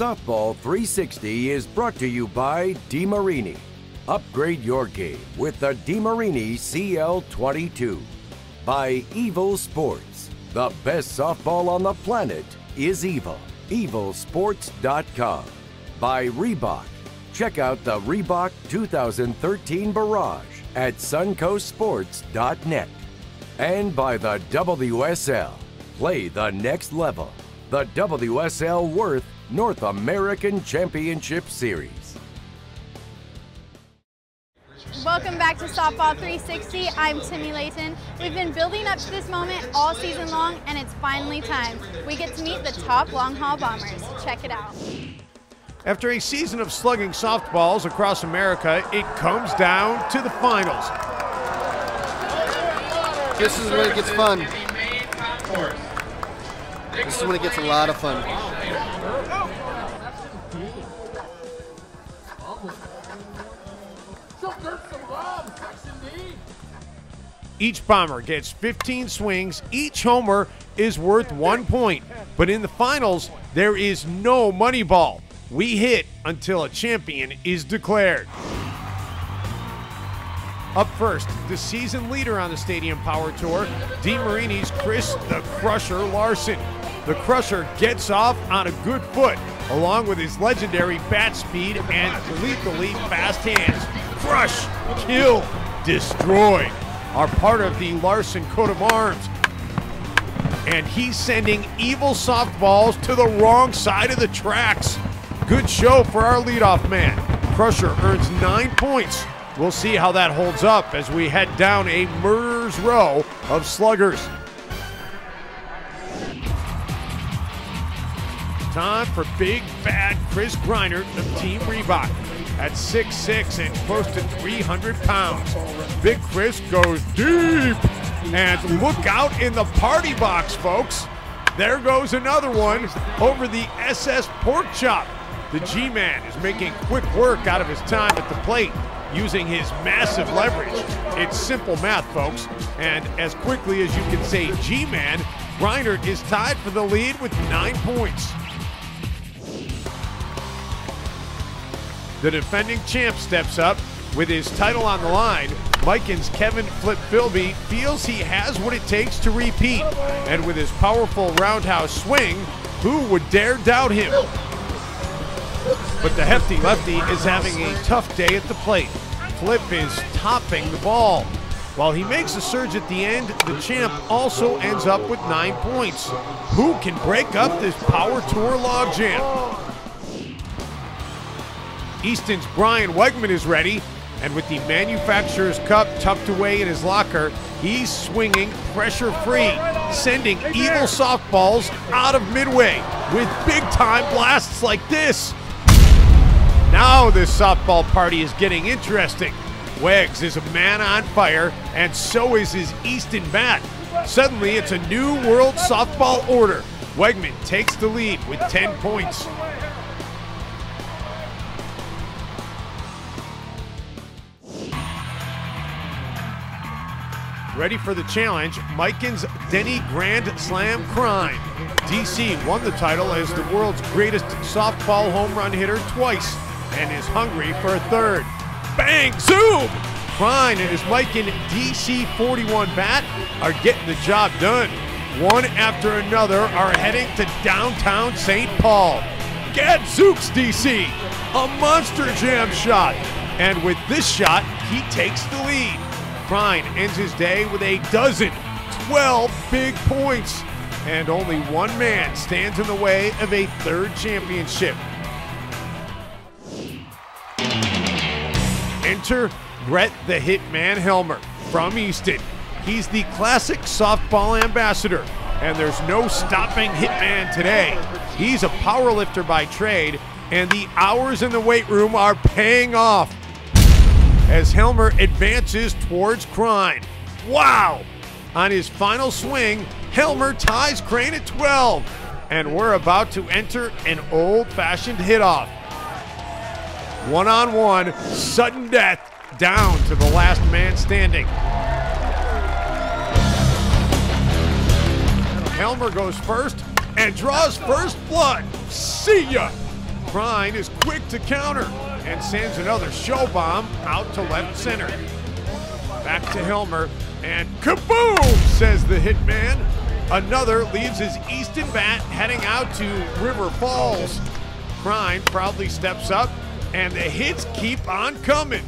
Softball 360 is brought to you by DeMarini. Upgrade your game with the DeMarini CL22. By Evil Sports. The best softball on the planet is evil. EvilSports.com. By Reebok. Check out the Reebok 2013 Barrage at suncoastsports.net. And by the WSL. Play the next level. The WSL Worth North American Championship Series. Welcome back to Softball 360. I'm Timmy Layton. We've been building up to this moment all season long, and it's finally time. We get to meet the top long haul bombers. Check it out. After a season of slugging softballs across America, it comes down to the finals. This is where it gets fun. This is when it gets a lot of fun. Each bomber gets 15 swings. Each homer is worth one point. But in the finals, there is no money ball. We hit until a champion is declared. Up first, the season leader on the Stadium Power Tour, DeMarini's Chris the Crusher Larson. The Crusher gets off on a good foot, along with his legendary bat speed and lethally fast hands. Crush, kill, destroy are part of the Larson coat of arms. And he's sending evil softballs to the wrong side of the tracks. Good show for our leadoff man. Crusher earns nine points. We'll see how that holds up as we head down a murderer's row of sluggers. Time for big bad Chris Greinert of Team Reebok. At 6'6 and close to 300 pounds, Big Chris goes deep. And look out in the party box, folks. There goes another one over the SS Pork Chop. The G Man is making quick work out of his time at the plate using his massive leverage. It's simple math, folks. And as quickly as you can say G Man, Greinert is tied for the lead with nine points. The defending champ steps up with his title on the line. Miken's Kevin Flip Filby feels he has what it takes to repeat. And with his powerful roundhouse swing, who would dare doubt him? But the hefty lefty is having a tough day at the plate. Flip is topping the ball. While he makes a surge at the end, the champ also ends up with nine points. Who can break up this power tour logjam? Easton's Brian Wegman is ready, and with the Manufacturer's Cup tucked away in his locker, he's swinging pressure free, sending evil softballs out of midway with big time blasts like this. Now this softball party is getting interesting. Wags is a man on fire, and so is his Easton bat. Suddenly, it's a new world softball order. Wegman takes the lead with 10 points. Ready for the challenge, Miken's Denny Grand Slam Crine. DC won the title as the world's greatest softball home run hitter twice and is hungry for a third. Bang! Zoom! Crine and his Miken DC 41 bat are getting the job done. One after another are heading to downtown St. Paul. Gadzooks DC, a monster jam shot. And with this shot, he takes the lead. Crine ends his day with a dozen, 12 big points. And only one man stands in the way of a third championship. Enter Brett the Hitman Helmer from Easton. He's the classic softball ambassador, and there's no stopping Hitman today. He's a powerlifter by trade, and the hours in the weight room are paying off as Helmer advances towards Crine. Wow! On his final swing, Helmer ties Crine at 12, and we're about to enter an old fashioned hit off. One on one, sudden death, down to the last man standing. Helmer goes first and draws first blood. See ya! Crine is quick to counter and sends another show bomb out to left center. Back to Helmer and kaboom, says the hitman. Another leaves his Easton bat heading out to River Falls. Crine proudly steps up, and the hits keep on coming.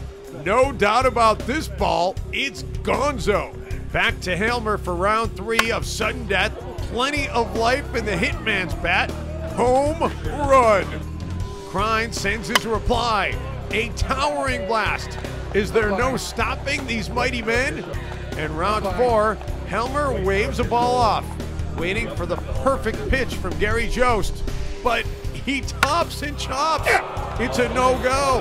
No doubt about this ball, it's gonzo. Back to Helmer for round three of sudden death. Plenty of life in the hitman's bat. Home run. Crine sends his reply. A towering blast. Is there no stopping these mighty men? In round four, Helmer waves a ball off, waiting for the perfect pitch from Gary Jost. But he tops and chops. It's a no-go.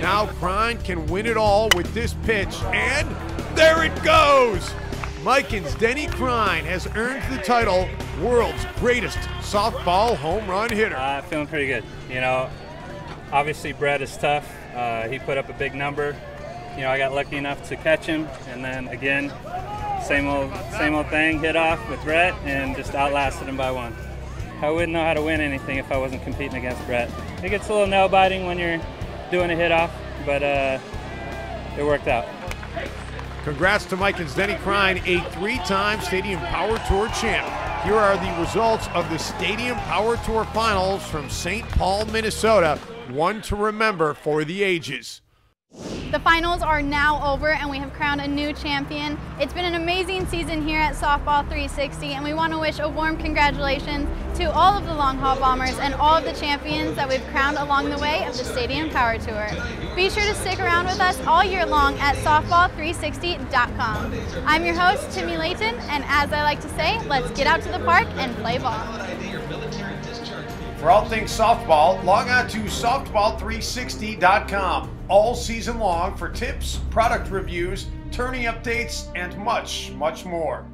Now Crine can win it all with this pitch, and there it goes. Mikens Denny Crine has earned the title world's greatest softball home run hitter. Uh, feeling pretty good. You know, obviously Brett is tough. Uh, he put up a big number. You know, I got lucky enough to catch him, and then again, same old same old thing, hit off with Brett, and just outlasted him by one. I wouldn't know how to win anything if I wasn't competing against Brett. It gets a little nail biting when you're doing a hit off, but uh, it worked out. Congrats to Miken Denny Crine, a three-time Stadium Power Tour champ. Here are the results of the Stadium Power Tour Finals from St. Paul, Minnesota. One to remember for the ages. The finals are now over and we have crowned a new champion. It's been an amazing season here at Softball 360 and we want to wish a warm congratulations to all of the Long Haul Bombers and all of the champions that we've crowned along the way of the Stadium Power Tour. Be sure to stick around with us all year long at softball360.com. I'm your host, Timmy Layton, and as I like to say, let's get out to the park and play ball. For all things softball, log on to softball360.com all season long for tips, product reviews, tourney updates, and much, much more.